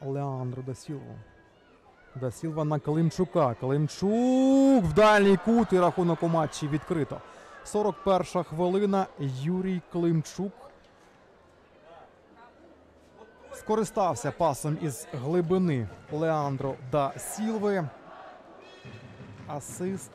Леандро да Сілву. Да Сілва на Климчука. Климчук в дальній кут і рахунок у матчі відкрито. 41 хвилина. Юрій Климчук скористався пасом із глибини Леандро да Сілви. Асист